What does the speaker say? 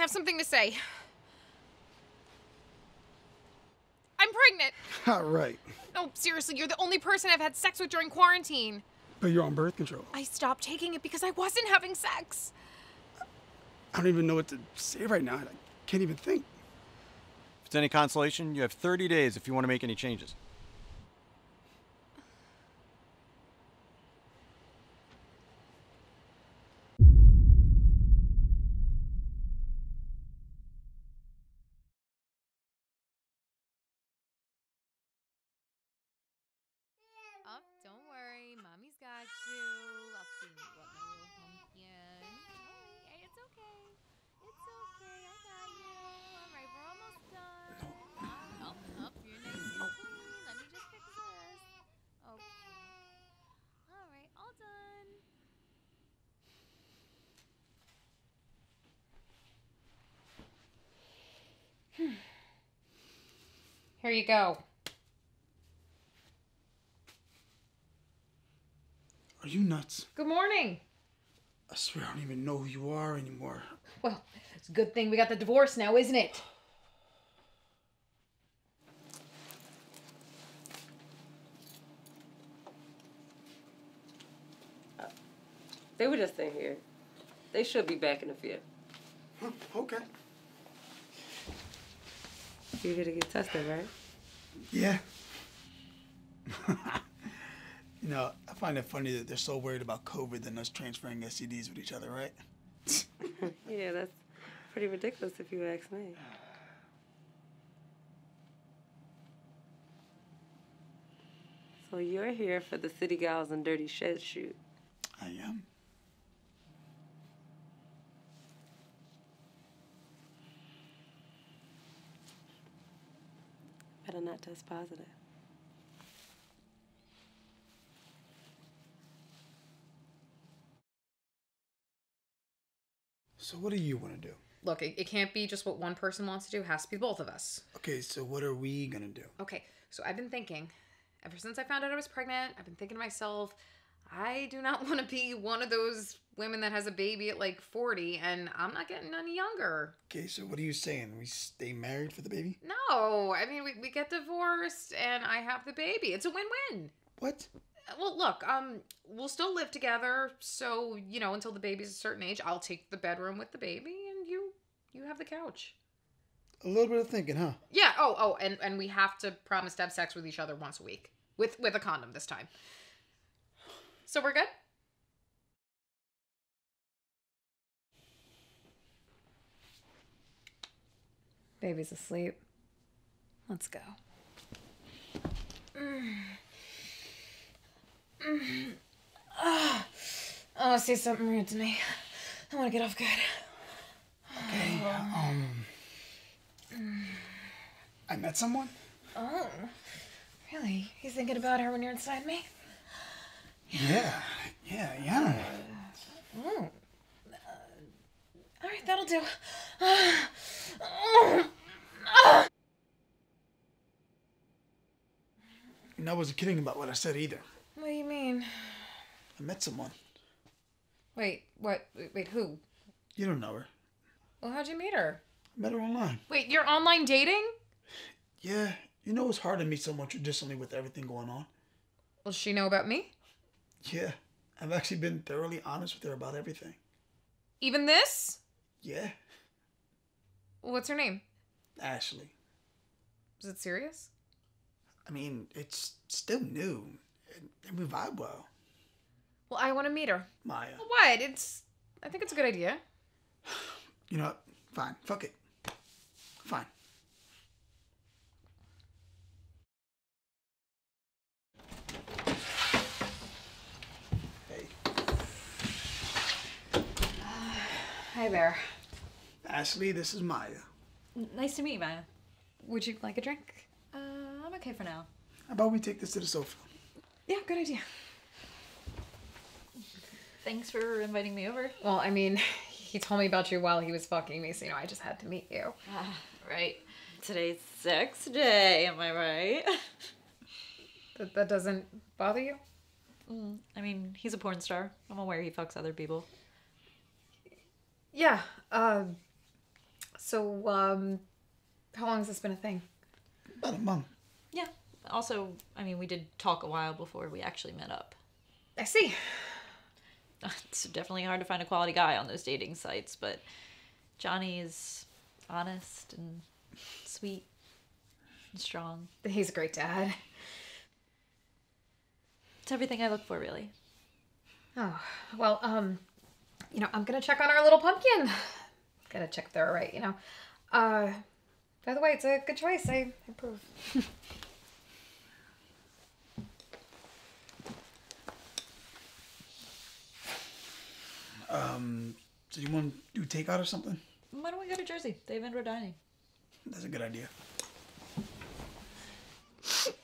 have something to say. I'm pregnant. All right. No, seriously, you're the only person I've had sex with during quarantine. But you're on birth control. I stopped taking it because I wasn't having sex. I don't even know what to say right now. I can't even think. If it's any consolation, you have 30 days if you want to make any changes. Up, don't worry. Mommy's got you. I'll clean you up, my little pumpkin. Alright, hey, it's okay. It's okay. I got you. Alright, we're almost done. Up, up, you're nice and clean. Let me just fix this. Okay. Alright, all done. Here you go. Are you nuts? Good morning. I swear I don't even know who you are anymore. Well, it's a good thing we got the divorce now, isn't it? They were just in here. They should be back in a few. Huh, okay. You're here to get tested, right? Yeah. you know, I find it funny that they're so worried about COVID than us transferring STDs with each other, right? Yeah, that's pretty ridiculous if you ask me. So you're here for the City Gals and Dirty Shed shoot. I am. Better not test positive. So what do you want to do? Look, it, it can't be just what one person wants to do. It has to be both of us. Okay, so what are we gonna do? Okay, so I've been thinking, ever since I found out I was pregnant, I've been thinking to myself, I do not want to be one of those women that has a baby at like 40 and I'm not getting any younger. Okay, so what are you saying? We stay married for the baby? No, I mean, we, we get divorced and I have the baby. It's a win win. What? Well, look, um, we'll still live together. So, you know, until the baby's a certain age, I'll take the bedroom with the baby and you you have the couch. A little bit of thinking, huh? Yeah. Oh, oh, and and we have to promise to have sex with each other once a week with with a condom this time. So we're good. Baby's asleep. Let's go. Mm. Mm. Oh, say something rude to me. I want to get off good. Okay. Um. I met someone. Oh, really? You thinking about her when you're inside me? Yeah. Yeah. Yeah. Oh. Uh, all right, that'll do. And I wasn't kidding about what I said either. What do you mean? I met someone. Wait, what? Wait, wait, who? You don't know her. Well, how'd you meet her? I met her online. Wait, you're online dating? Yeah. You know it's hard to meet someone traditionally with everything going on. Will she know about me? Yeah. I've actually been thoroughly honest with her about everything. Even this? Yeah. What's her name? Ashley. Is it serious? I mean, it's still new. And we vibe well. Well, I want to meet her. Maya. What? It's. I think it's a good idea. You know what? Fine. Fuck it. Fine. Hi there. Ashley, this is Maya. Nice to meet you, Maya. Would you like a drink? Uh, I'm okay for now. How about we take this to the sofa? Yeah, good idea. Thanks for inviting me over. Well, I mean, he told me about you while he was fucking me, so you know, I just had to meet you. Right. Today's sex day, am I right? That, that doesn't bother you? Mm, I mean, he's a porn star. I'm aware he fucks other people. Yeah. Um. So, um, how long has this been a thing? About a month. Yeah. Also, I mean, we did talk a while before we actually met up. I see. It's definitely hard to find a quality guy on those dating sites, but Johnny is honest and sweet and strong. He's a great dad. It's everything I look for, really. Oh, well, um, you know, I'm gonna check on our little pumpkin. Gotta check if they're all right, you know. Uh, by the way, it's a good choice. I approve. um, so you want to do takeout or something? Why don't we go to Jersey? They have indoor dining. That's a good idea.